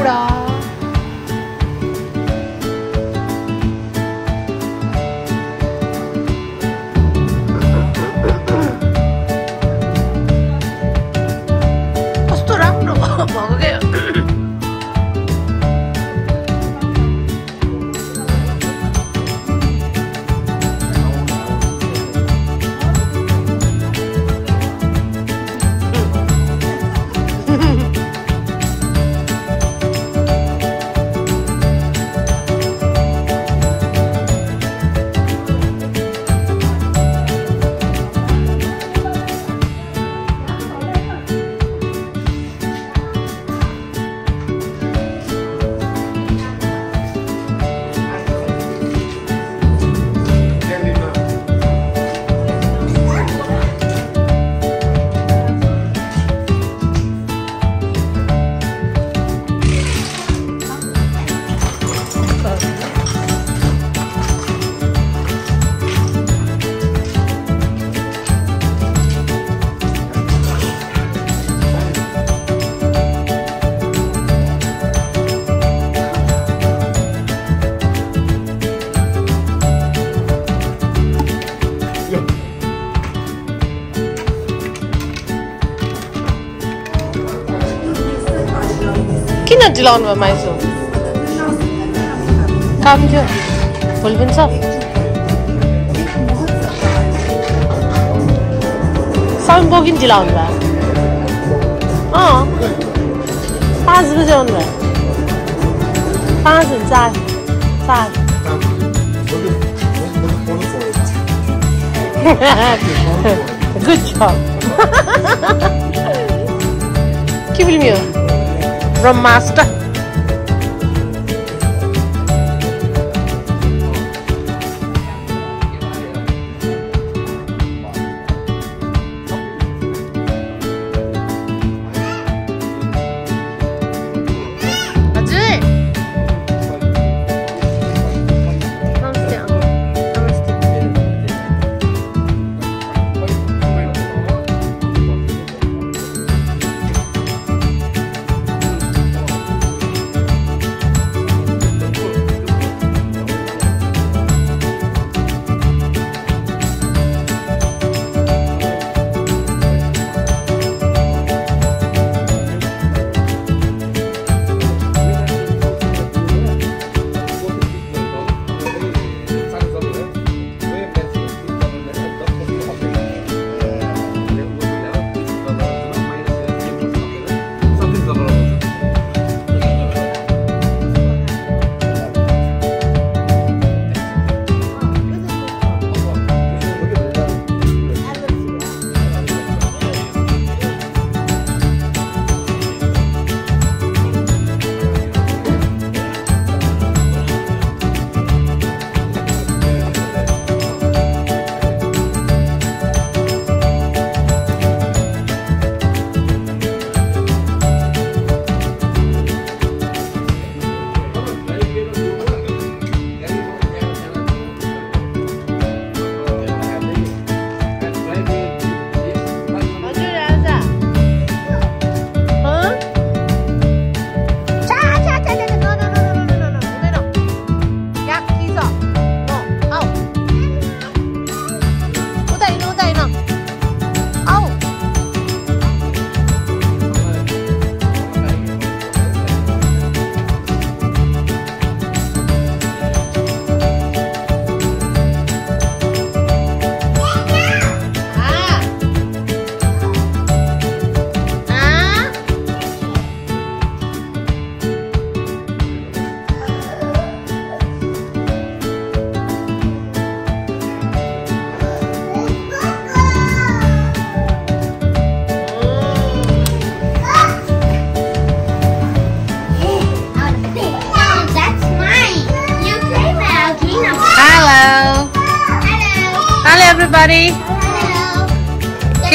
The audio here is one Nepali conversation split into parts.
Sakura. चिलाउनु भयो माइजू। काम थियो भोलि पनि छ। साउन्ड बोकिन चिलाउनु भयो। अँ। पाँच बजे आउनु भयो। पाँच हुन्छ चार। गुड छ के फिल्म यो? from master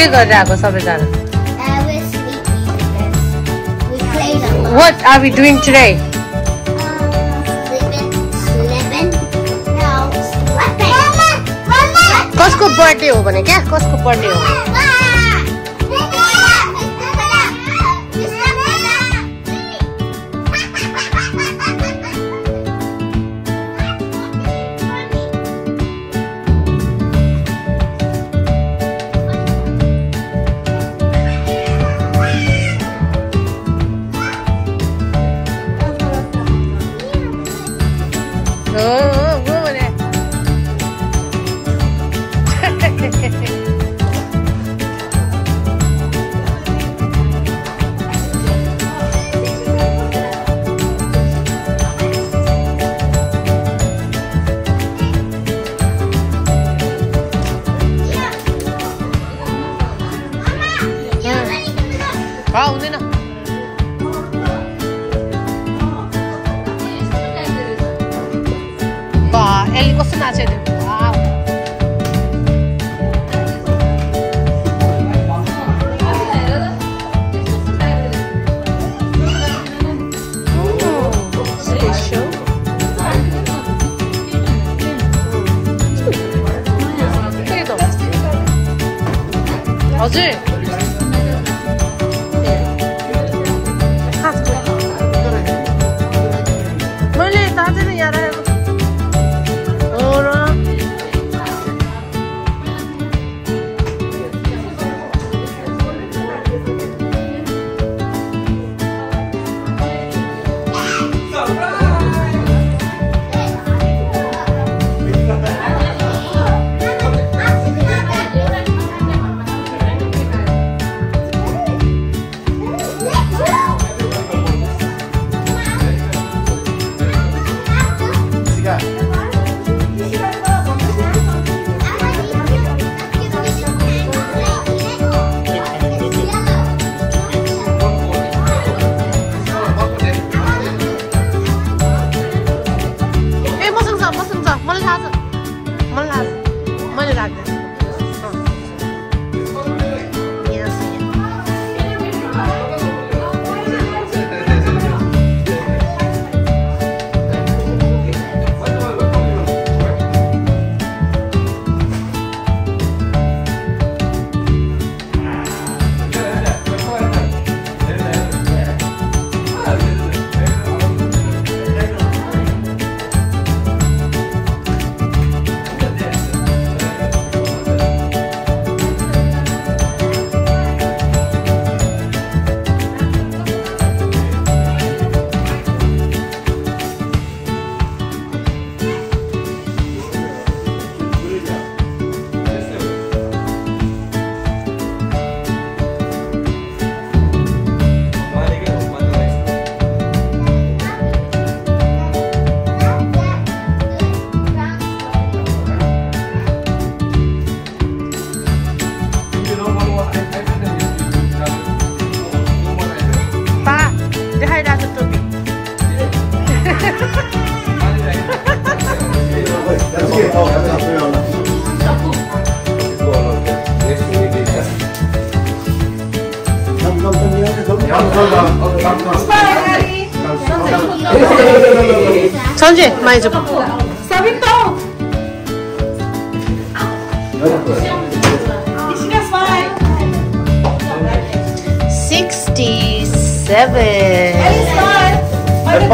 के गरिरहेको सबैजना? What are we कसको बर्थडे हो भने क्या? कसको बर्थडे हो Oh. 것을 Sanjay, my job. Sixty-seven. I'm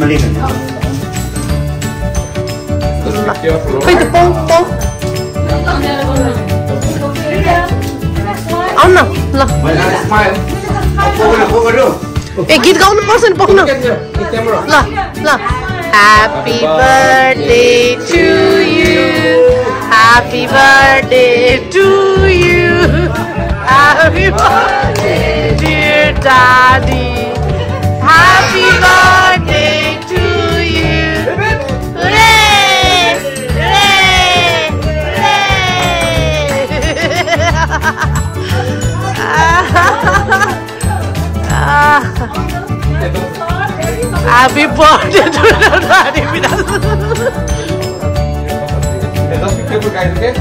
a free Peter Polter. Ano? Ik Eh, git ka Happy birthday to you. Happy birthday to you. Happy birthday, dear daddy. Happy birthday. 번째 졸려는 아닙니다. 내가 비켜볼까 이렇게?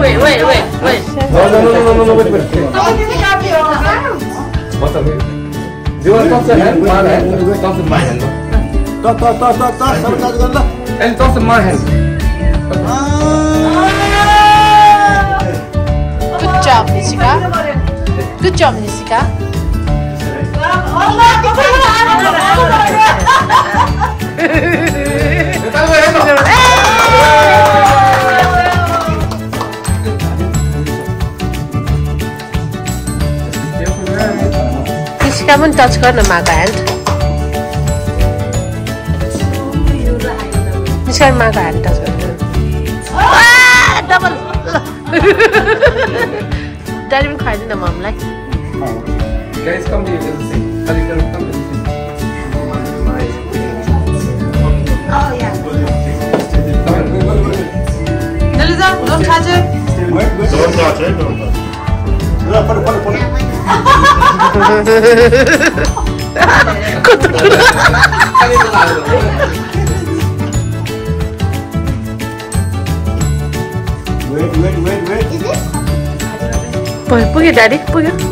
왜, 왜, 왜, 왜? 너너너너너너 왜 그렇게? 어디 가세요? 맞다. 누가 떴어? 말해. 누가 떴어? 말해. 떠떠떠떠떠 서로 가져간다. 엔 떴어 말해. 굿잡, 니시가. 굿잡, 니시가. पनि टच गर्न माको ह्यान्ड निस्का माको ह्यान्ड टच गर्न डबल ड्याडी पनि खुवाइदिनु न ममलाई Guys, come to your on. seat. Don't touch it. Don't touch it, don't touch it. Wait, wait, wait, wait. Is it? Pull, pull your daddy, pull your.